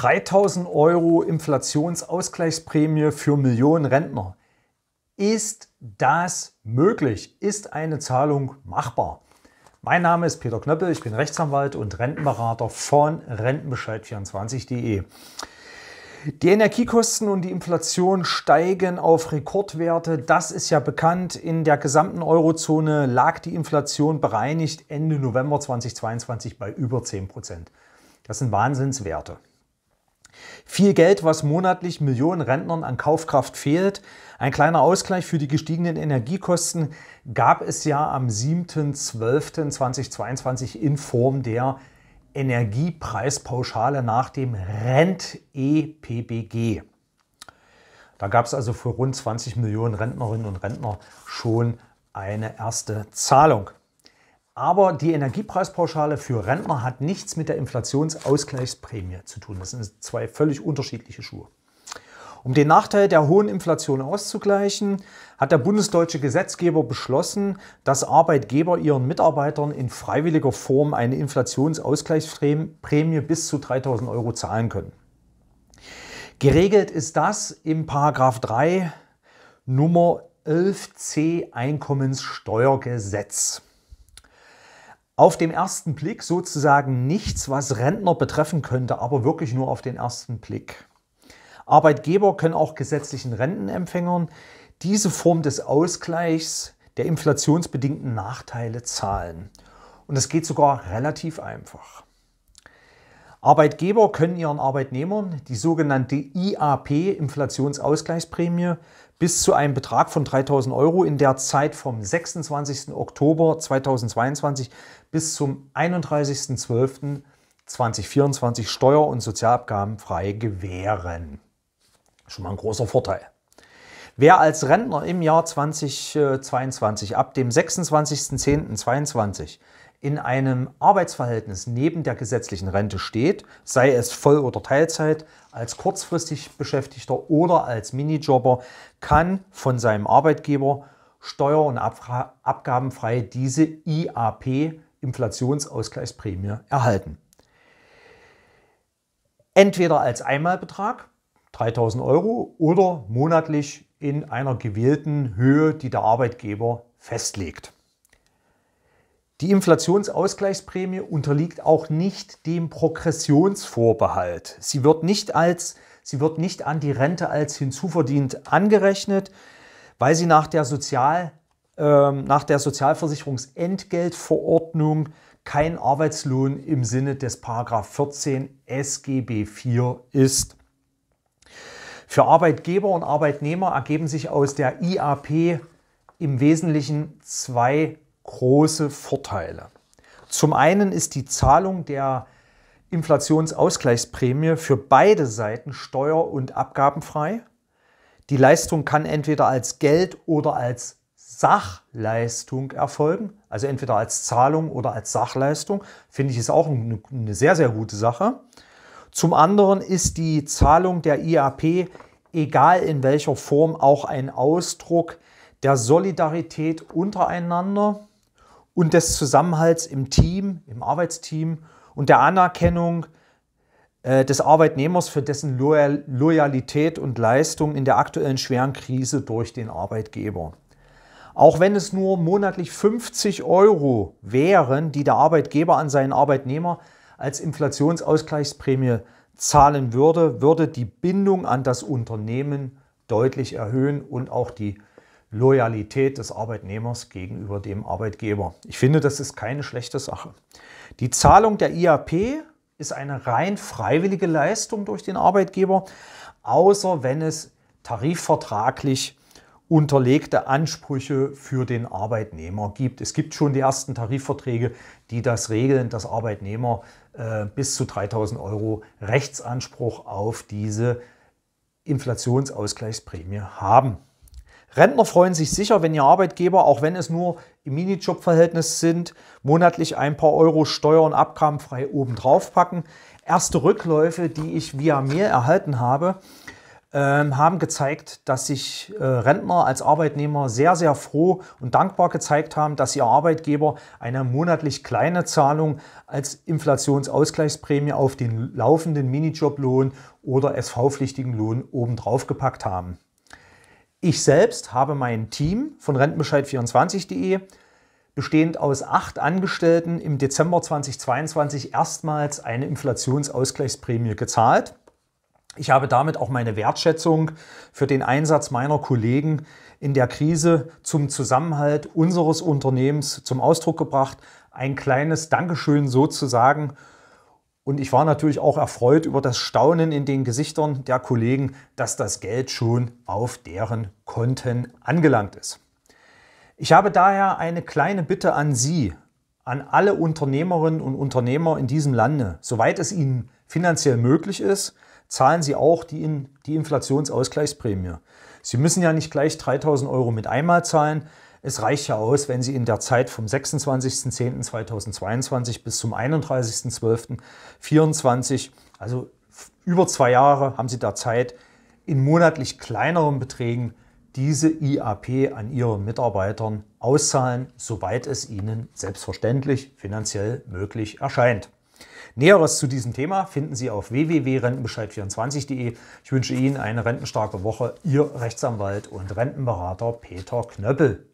3000 Euro Inflationsausgleichsprämie für Millionen Rentner. Ist das möglich? Ist eine Zahlung machbar? Mein Name ist Peter Knöppel, ich bin Rechtsanwalt und Rentenberater von Rentenbescheid24.de. Die Energiekosten und die Inflation steigen auf Rekordwerte. Das ist ja bekannt. In der gesamten Eurozone lag die Inflation bereinigt Ende November 2022 bei über 10 Prozent. Das sind Wahnsinnswerte. Viel Geld, was monatlich Millionen Rentnern an Kaufkraft fehlt. Ein kleiner Ausgleich für die gestiegenen Energiekosten gab es ja am 7.12.2022 in Form der Energiepreispauschale nach dem Rent-EPBG. Da gab es also für rund 20 Millionen Rentnerinnen und Rentner schon eine erste Zahlung. Aber die Energiepreispauschale für Rentner hat nichts mit der Inflationsausgleichsprämie zu tun. Das sind zwei völlig unterschiedliche Schuhe. Um den Nachteil der hohen Inflation auszugleichen, hat der bundesdeutsche Gesetzgeber beschlossen, dass Arbeitgeber ihren Mitarbeitern in freiwilliger Form eine Inflationsausgleichsprämie bis zu 3000 Euro zahlen können. Geregelt ist das im Paragraph 3 Nummer 11c Einkommenssteuergesetz. Auf den ersten Blick sozusagen nichts, was Rentner betreffen könnte, aber wirklich nur auf den ersten Blick. Arbeitgeber können auch gesetzlichen Rentenempfängern diese Form des Ausgleichs der inflationsbedingten Nachteile zahlen. Und das geht sogar relativ einfach. Arbeitgeber können ihren Arbeitnehmern die sogenannte IAP, Inflationsausgleichsprämie, bis zu einem Betrag von 3000 Euro in der Zeit vom 26. Oktober 2022 bis zum 31.12.2024 steuer- und sozialabgabenfrei gewähren. Schon mal ein großer Vorteil. Wer als Rentner im Jahr 2022 ab dem 26.10.2022 in einem Arbeitsverhältnis neben der gesetzlichen Rente steht, sei es Voll- oder Teilzeit, als kurzfristig Beschäftigter oder als Minijobber, kann von seinem Arbeitgeber steuer- und abgabenfrei diese IAP Inflationsausgleichsprämie erhalten. Entweder als Einmalbetrag 3000 Euro oder monatlich in einer gewählten Höhe, die der Arbeitgeber festlegt. Die Inflationsausgleichsprämie unterliegt auch nicht dem Progressionsvorbehalt. Sie wird nicht, als, sie wird nicht an die Rente als hinzuverdient angerechnet, weil sie nach der, Sozial, äh, nach der Sozialversicherungsentgeltverordnung kein Arbeitslohn im Sinne des 14 SGB IV ist. Für Arbeitgeber und Arbeitnehmer ergeben sich aus der IAP im Wesentlichen zwei große Vorteile. Zum einen ist die Zahlung der Inflationsausgleichsprämie für beide Seiten steuer- und abgabenfrei. Die Leistung kann entweder als Geld oder als Sachleistung erfolgen, also entweder als Zahlung oder als Sachleistung, finde ich ist auch eine sehr, sehr gute Sache. Zum anderen ist die Zahlung der IAP, egal in welcher Form, auch ein Ausdruck der Solidarität untereinander und des Zusammenhalts im Team, im Arbeitsteam und der Anerkennung äh, des Arbeitnehmers für dessen Loyal Loyalität und Leistung in der aktuellen schweren Krise durch den Arbeitgeber. Auch wenn es nur monatlich 50 Euro wären, die der Arbeitgeber an seinen Arbeitnehmer als Inflationsausgleichsprämie zahlen würde, würde die Bindung an das Unternehmen deutlich erhöhen und auch die Loyalität des Arbeitnehmers gegenüber dem Arbeitgeber. Ich finde, das ist keine schlechte Sache. Die Zahlung der IAP ist eine rein freiwillige Leistung durch den Arbeitgeber, außer wenn es tarifvertraglich unterlegte Ansprüche für den Arbeitnehmer gibt. Es gibt schon die ersten Tarifverträge, die das regeln, dass Arbeitnehmer äh, bis zu 3000 Euro Rechtsanspruch auf diese Inflationsausgleichsprämie haben. Rentner freuen sich sicher, wenn ihr Arbeitgeber, auch wenn es nur im Minijob-Verhältnis sind, monatlich ein paar Euro Steuer- und Abgabenfrei obendrauf packen. Erste Rückläufe, die ich via Mail erhalten habe, ähm, haben gezeigt, dass sich äh, Rentner als Arbeitnehmer sehr, sehr froh und dankbar gezeigt haben, dass ihr Arbeitgeber eine monatlich kleine Zahlung als Inflationsausgleichsprämie auf den laufenden Minijoblohn oder SV-pflichtigen Lohn obendrauf gepackt haben. Ich selbst habe mein Team von Rentenbescheid24.de bestehend aus acht Angestellten im Dezember 2022 erstmals eine Inflationsausgleichsprämie gezahlt. Ich habe damit auch meine Wertschätzung für den Einsatz meiner Kollegen in der Krise zum Zusammenhalt unseres Unternehmens zum Ausdruck gebracht. Ein kleines Dankeschön sozusagen. Und ich war natürlich auch erfreut über das Staunen in den Gesichtern der Kollegen, dass das Geld schon auf deren Konten angelangt ist. Ich habe daher eine kleine Bitte an Sie, an alle Unternehmerinnen und Unternehmer in diesem Lande, soweit es Ihnen finanziell möglich ist, zahlen Sie auch die, die Inflationsausgleichsprämie. Sie müssen ja nicht gleich 3000 Euro mit einmal zahlen. Es reicht ja aus, wenn Sie in der Zeit vom 26.10.2022 bis zum 31.12.2024, also über zwei Jahre, haben Sie da Zeit, in monatlich kleineren Beträgen diese IAP an Ihre Mitarbeitern auszahlen, soweit es Ihnen selbstverständlich finanziell möglich erscheint. Näheres zu diesem Thema finden Sie auf www.rentenbescheid24.de. Ich wünsche Ihnen eine rentenstarke Woche. Ihr Rechtsanwalt und Rentenberater Peter Knöppel.